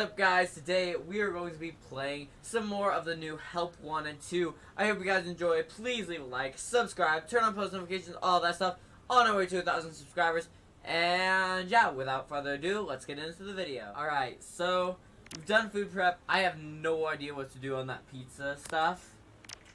up guys? Today we are going to be playing some more of the new Help Wanted 2. I hope you guys enjoy. Please leave a like, subscribe, turn on post notifications, all that stuff. On our way to a thousand subscribers. And yeah, without further ado, let's get into the video. Alright, so we've done food prep. I have no idea what to do on that pizza stuff.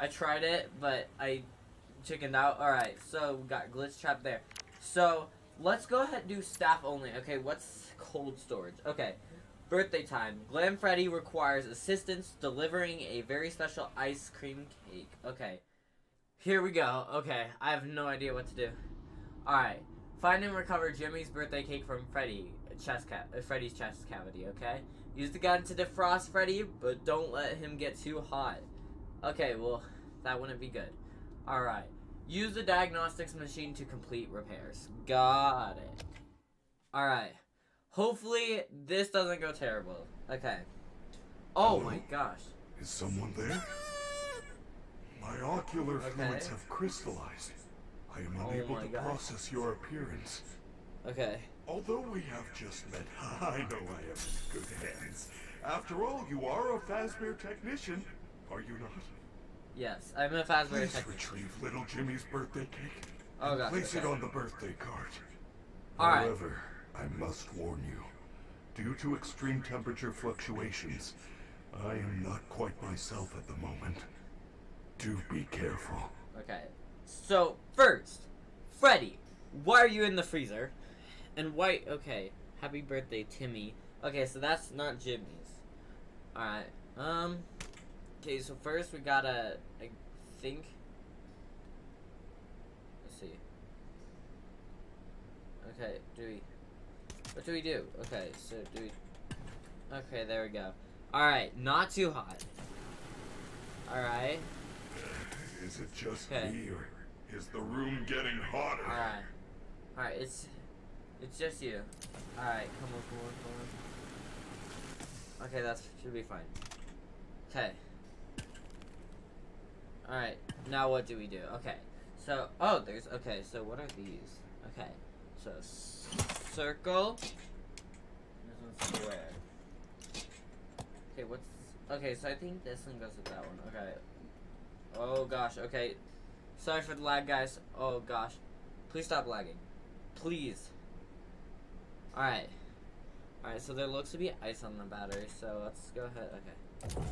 I tried it, but I chickened out. Alright, so we got Glitchtrap there. So let's go ahead and do staff only. Okay, what's cold storage? Okay. Birthday time. Glam Freddy requires assistance delivering a very special ice cream cake. Okay. Here we go. Okay. I have no idea what to do. Alright. Find and recover Jimmy's birthday cake from Freddy. Chest ca uh, Freddy's chest cavity, okay? Use the gun to defrost Freddy, but don't let him get too hot. Okay, well, that wouldn't be good. Alright. Use the diagnostics machine to complete repairs. Got it. Alright. Hopefully, this doesn't go terrible. Okay. Oh Hello? my gosh. Is someone there? My ocular Okay. fluids have crystallized. I am Oh unable to gosh. process your appearance. Okay. Although we have just met, I know I am in good hands. After all, you are a Fazbear technician, are you not? Yes, I'm a Fazbear Please tech. retrieve little Jimmy's birthday cake. Oh gosh. Place it on the birthday card. Alright. However, I must warn you. Due to extreme temperature fluctuations, I am not quite myself at the moment. Do be careful. Okay. So, first, Freddy, why are you in the freezer? And why, okay, happy birthday, Timmy. Okay, so that's not Jimmy's. Alright, um, okay, so first we gotta, I think, let's see. Okay, do we, what do we do? Okay, so do we, okay, there we go. Alright, not too hot. Alright. Is it just Okay. me, or is the room getting hotter? Alright. Alright, it's it's just you. Alright, come on, come on, come on. Okay, that should be fine. Okay. Alright, now what do we do? Okay. So, oh, there's, okay, so what are these? Okay, so circle. This one's square. Okay, what's, okay, so I think this one goes with that one. Okay. Oh gosh, okay. Sorry for the lag, guys. Oh gosh. Please stop lagging. Please. Alright. Alright, so there looks to be ice on the battery, so let's go ahead. Okay.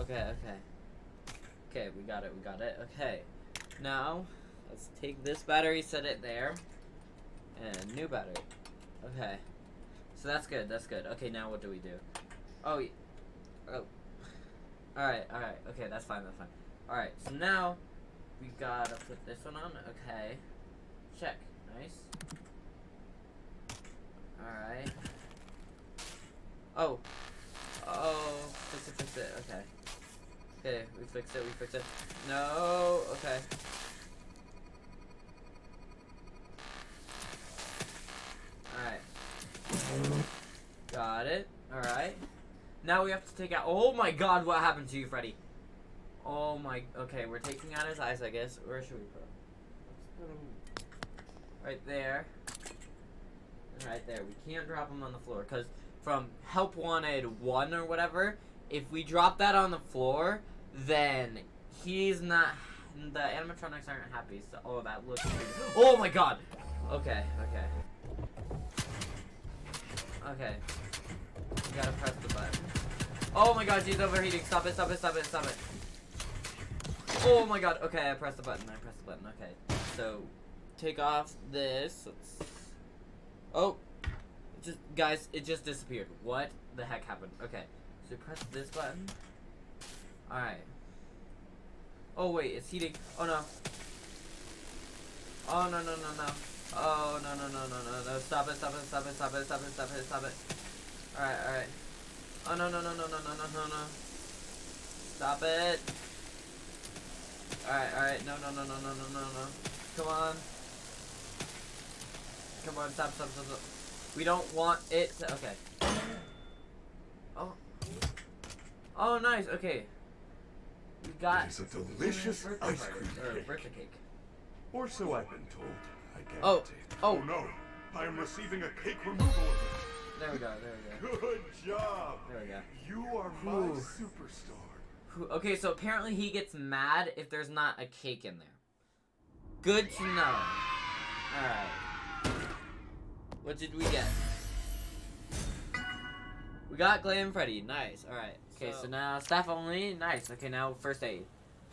Okay, okay. Okay, we got it, we got it. Okay. Now, let's take this battery, set it there. And new battery. Okay. So that's good, that's good. Okay, now what do we do? Oh, oh. Alright, alright. Okay, that's fine, that's fine. Alright, so now we gotta put this one on. Okay. Check. Nice. Alright. Oh. Oh, fix it, fix it. Okay. Okay, we fixed it, we fixed it. No, okay. Alright. Got it. Alright. Now we have to take out. Oh my god, what happened to you, Freddy? Oh my. Okay, we're taking out his eyes, I guess. Where should we put him? Right there. Right there. We can't drop him on the floor because from help wanted one or whatever, if we drop that on the floor, then he's not. The animatronics aren't happy. So, oh, that looks. Oh my god. Okay. Okay. Okay. You gotta press the button. Oh my god, she's overheating. Stop it, stop it, stop it, stop it. Oh my god. Okay, I pressed the button. I pressed the button. Okay. So, take off this. Let's... Oh. Just Guys, it just disappeared. What the heck happened? Okay. So, press this button. Alright. Oh, wait. It's heating. Oh, no. Oh, no, no, no, no. Oh, no, no, no, no, no, no. Stop it, stop it, stop it, stop it, stop it, stop it, stop it. Alright, alright. Oh, no, no, no, no, no, no, no, no, no. Stop it. Alright, alright. No, no, no, no, no, no, no, no. Come on. Come on, stop, stop, stop, stop. We don't want it to, okay. Oh. Oh, nice, okay. We got It is a delicious ice cream or cake. birthday cake. Or so I've been told. I I get oh, oh, oh. no! I am receiving a cake removal. There we go. There we go. Good job. There we go. You are my Whew. superstar. Okay, so apparently he gets mad if there's not a cake in there. Good to know. Alright. What did we get? We got and Freddy. Nice. Alright. Okay, so, So- now staff only. Nice. Okay, now first aid.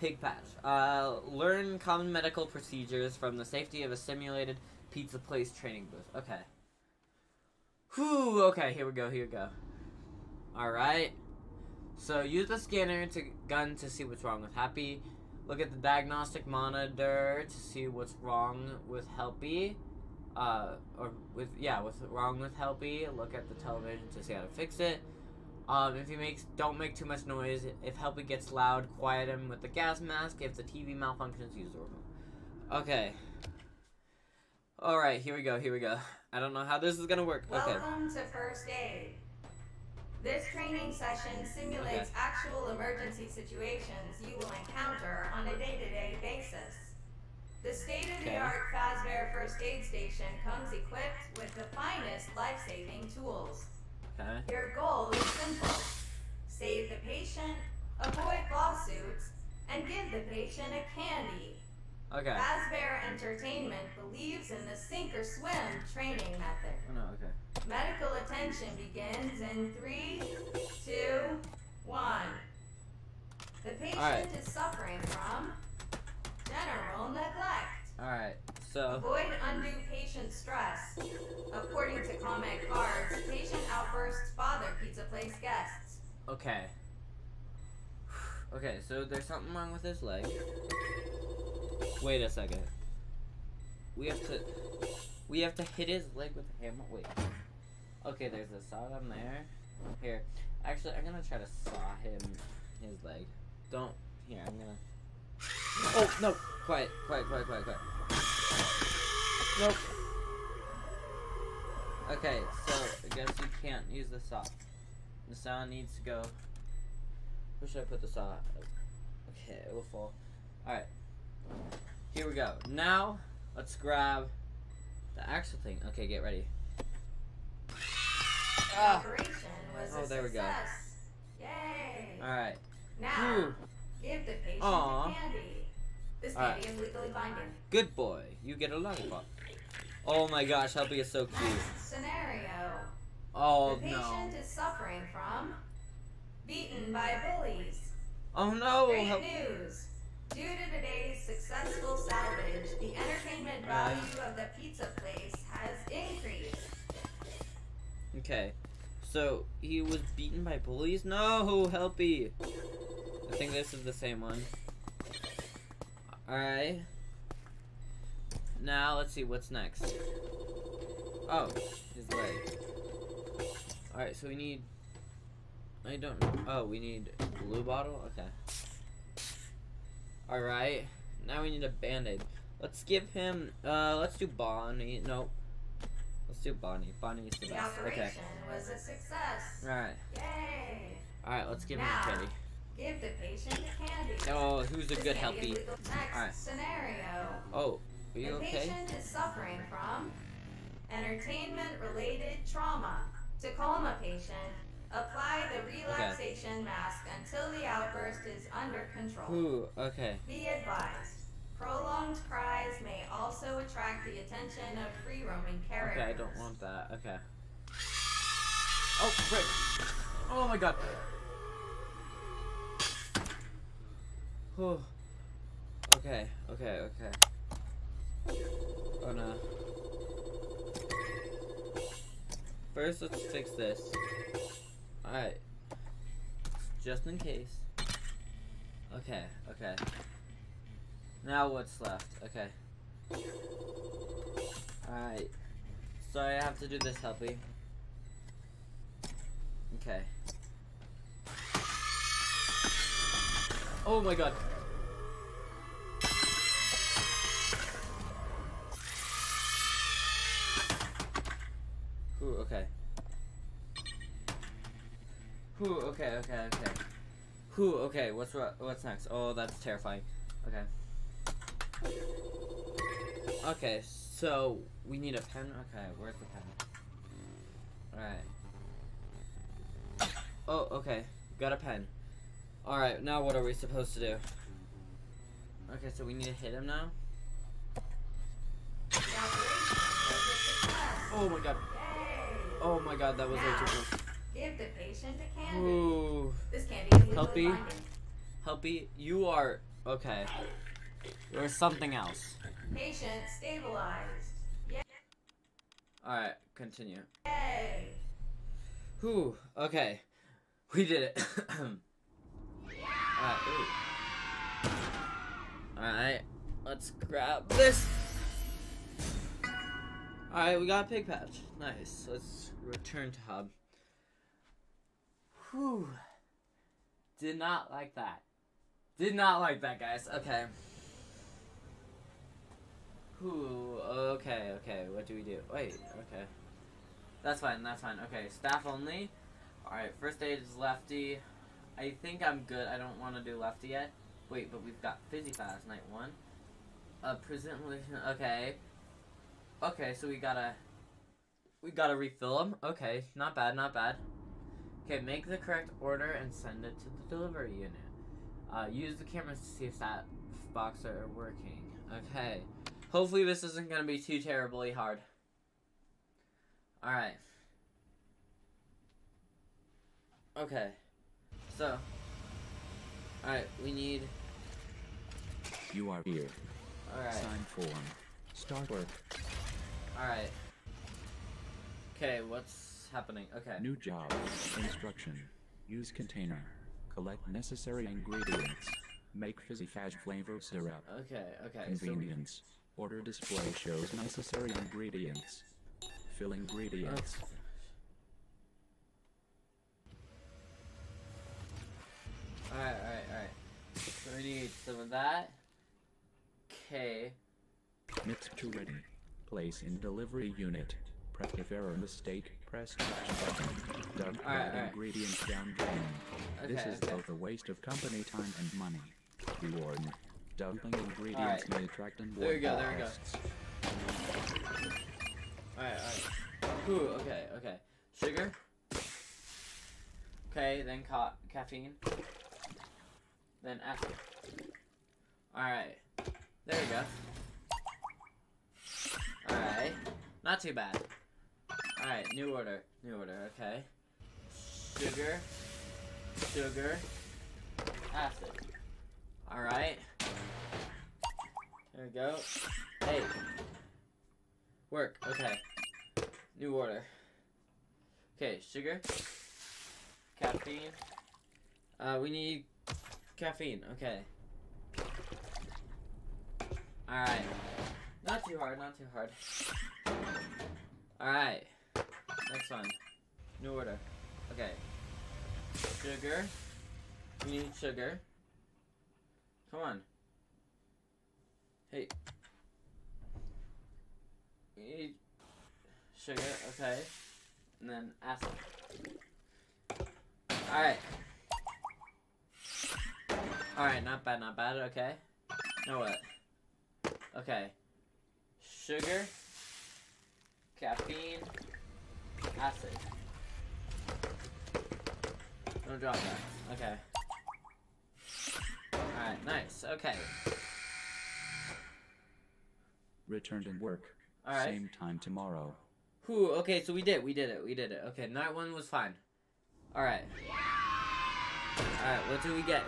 Pigpatch. Uh, learn common medical procedures from the safety of a simulated pizza place training booth. Okay. Whew. Okay, here we go. Here we go. Alright. So use the scanner to gun to see what's wrong with Happy. Look at the diagnostic monitor to see what's wrong with Helpy. Uh, or with yeah, what's wrong with Helpy. Look at the television to see how to fix it. Um, if he makes don't make too much noise. If Helpy gets loud, quiet him with the gas mask. If the TV malfunctions, use the remote. Okay. All right, here we go. Here we go. I don't know how this is gonna work. Okay. Welcome to First Aid. This training session simulates Okay. actual emergency situations you will encounter on a day-to-day basis. The state-of-the-art Fazbear First Aid Station comes equipped with the finest life-saving tools. Okay. Your goal is simple. Save the patient, avoid lawsuits, and give the patient a candy. Okay. Fazbear Entertainment believes in the sink or swim training method. Oh, no. Okay. Medical attention begins in three, two, one. The patient Alright. is suffering from general neglect. All right. So. Avoid undue patient stress. According to comment cards, patient outbursts bother pizza place guests. Okay. Okay, so there's something wrong with his leg. Wait a second. We have to we have to hit his leg with a hammer. Wait. Okay, there's a saw down there. Here. Actually, I'm gonna try to saw him his leg. Don't here, I'm gonna Oh no! Quiet, quiet, quiet, quiet, quiet. Nope. Okay, so I guess you can't use the saw. The saw needs to go. Where should I put the saw? Okay, it will fall. Alright. Here we go. Now, let's grab the actual thing. Okay, get ready. Ah! Oh, there we go. Yay! Alright. Now, Whew. Give the patient Aw. a candy. This candy is legally binding. Good boy. You get a lollipop. Oh my gosh, Helpy is so cute. Next scenario. Oh the no. patient is suffering from beaten by bullies. Oh no. Great Help- news! Due to today's successful salvage, the entertainment Right. value of the pizza place has increased. Okay. So, he was beaten by bullies? No, Helpy. I think this is the same one. Alright. Now, let's see what's next. Oh, his leg. Alright, so we need... I don't know. Oh, we need blue bottle? Okay. Alright. Now we need a band-aid. Let's give him... Uh, let's do Bonnie. No. Let's do Bonnie. Bonnie's the The best. Okay. was a success. Alright. Yay! Alright, let's give him Now, a candy. Give the patient a candy. Oh, who's a good helpy? Next Alright. scenario. Oh, are you the okay? patient is suffering from entertainment-related trauma. To calm a patient, apply the relaxation mask until the outburst is under control. Ooh, okay. Be advised, prolonged cries may also attract the attention of free-roaming characters. Okay, I don't want that. Okay. Oh, frick. Oh my god. Whew. Okay, okay, okay. Oh no. First, let's fix this. Alright. Just in case. Okay, okay. Now what's left? Okay. Alright. Sorry, I have to do this, Helpy. Okay. Oh my god. Ooh, okay. Ooh, okay, okay, okay. Ooh, okay, what's what's next? Oh, that's terrifying. Okay. Okay, So we need a pen. Okay, where's the pen? All right. Oh, okay. Got a pen. All right. Now what are we supposed to do? Okay, so we need to hit him now. The operation was a success. Oh my god. Oh my god, that was way too close. Give the patient a candy. Ooh. This candy is Helpy? Helpy, you are okay. You're something else. Patient stabilized. Yeah. All right, continue. Yay! Whew. Okay, we did it. Alright. Let's grab this. Alright, we got a Pigpatch. Nice. Let's return to hub. Whew. Did not like that. Did not like that, guys. Okay. Whew. Okay, okay. What do we do? Wait, okay. That's fine, that's fine. Okay, staff only. Alright, first aid is lefty. I think I'm good. I don't want to do lefty yet. Wait, but we've got Fizzy Faz, night one. Uh, prison okay. Okay, so we gotta... We gotta refill them. Okay, not bad, not bad. Okay, make the correct order and send it to the delivery unit. Uh, use the cameras to see if that box are working. Okay. Hopefully this isn't gonna be too terribly hard. Alright. Okay. So. Alright, we need. You are here. Alright. Sign form. Start work. Alright. Okay, what's happening? Okay. New job. Instruction. Use container. Collect necessary ingredients. Make fizzy faz flavor syrup. Okay, okay. So, Convenience. Order display shows necessary ingredients. Fill ingredients. alright, alright, alright. So we need some of that. Okay. Mixture ready. Place in delivery unit. Press if error mistake. Press button. Dump Alright, add alright. ingredients down drain. This is okay. both a waste of company time and money. Reward. Dumping ingredients Alright. may attract and There we go, there we go. Alright, alright. Ooh, okay, okay. Sugar. Okay, then ca- caffeine. Then acid. Alright. There we go. Alright. Not too bad. Alright, new order. New order, okay. Sugar. Sugar. Acid. Alright. There we go. Hey. Work. Okay. New order. Okay, sugar. Caffeine. Uh, we need caffeine. Okay. Alright. Not too hard, not too hard. Alright. Next one. New order. Okay. Sugar. We need sugar. Come on. Hey. We need sugar, okay. And then acid. Alright. Alright, not bad, not bad, okay. Now what? Okay. Sugar, caffeine, acid. Don't drop that. Okay. Alright, nice. Okay. Return to work. Alright. Same time tomorrow. Whew, okay, so we did, we did it, we did it. Okay, night one was fine. Alright. Alright, what do we get?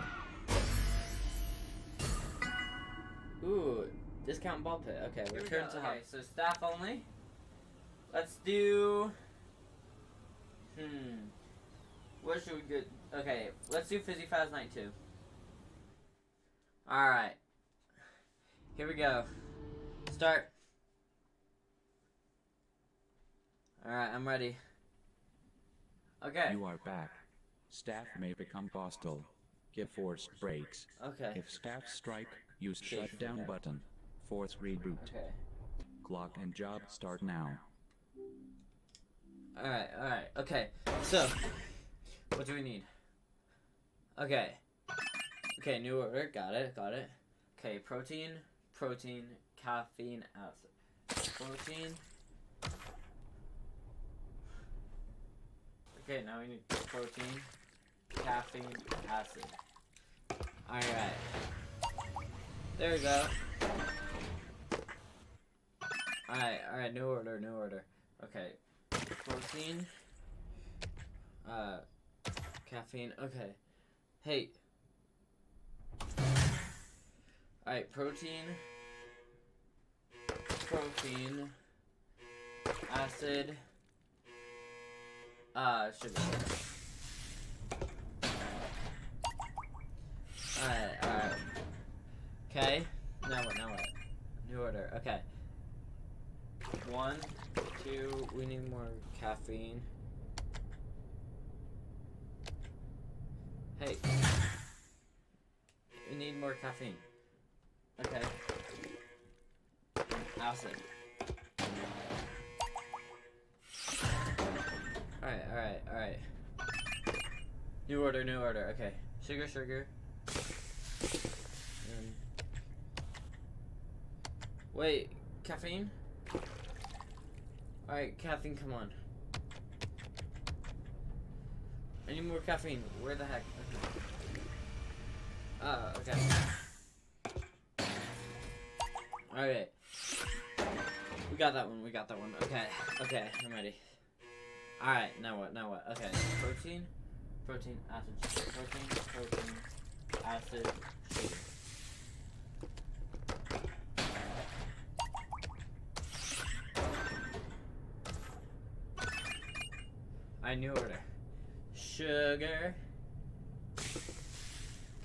Ooh, discount ball pit. Okay, we return to okay. okay, so staff only. Let's do. Hmm. What should we do? Okay, let's do Fizzy Faz Night 2. Alright. Here we go. Start. Alright, I'm ready. Okay. You are back. Staff may become hostile. Give force breaks. Okay. If staff strike, use shutdown button. Force reboot. Okay. Clock and job start now. Alright, alright, okay. So, what do we need? Okay. Okay, new order. Got it, got it. Okay, protein, protein, caffeine, acid. protein. Okay, now we need protein, caffeine, acid. Alright. There we go. Alright, alright, new order, new order. Okay. Protein. Uh, caffeine, okay. Hey. Alright, protein. Protein. Acid. Uh, sugar. Alright. Okay. Now what, now what? New order, okay. One, two, we need more caffeine. Hey. We need more caffeine. Okay. Acid. Alright, alright, alright. New order, new order. Okay. Sugar, sugar. And... Wait, caffeine? Alright, caffeine, come on. I need more caffeine. Where the heck? Okay. Uh, okay. Alright. We got that one, we got that one. Okay, okay, I'm ready. Alright, now what, now what? Okay, protein, protein, acid, protein, protein, acid, I knew order. Sugar,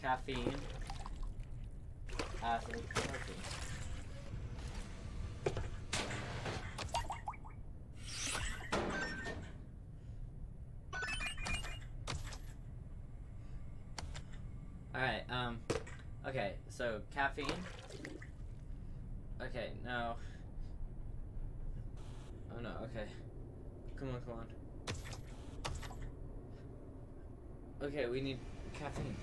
caffeine, acid. Alright, um, okay, so caffeine. Okay, now. Oh no, okay. Come on, come on. Okay, we need caffeine.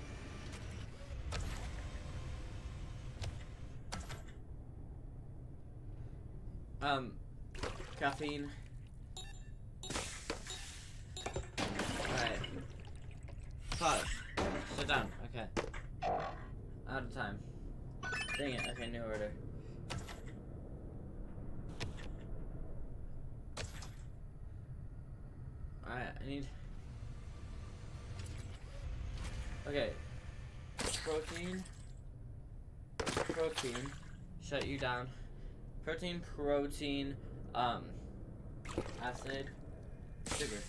Um, caffeine. Alright. Pause. Sit down. Okay. Out of time. Dang it. Okay, new order. Alright, I need. Okay. Protein. Protein. Shut you down. Protein, protein, um, acid, sugar.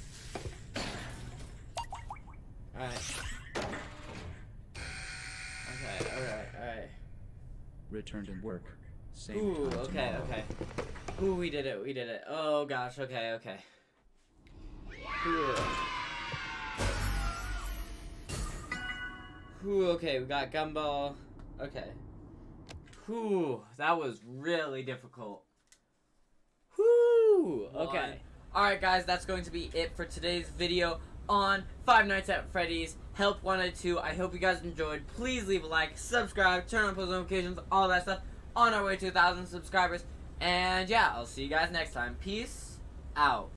Alright. Okay, alright, alright. Returned and work. Same Ooh, okay, okay. Ooh, we did it, we did it. Oh gosh, okay, okay. Ooh. Okay, we got Gumball. Okay. Whew, that was really difficult. Whew, okay. Alright guys, that's going to be it for today's video on Five Nights at Freddy's Help Wanted 2. I hope you guys enjoyed. Please leave a like, subscribe, turn on post notifications, all that stuff. On our way to 1,000 subscribers. And yeah, I'll see you guys next time. Peace out.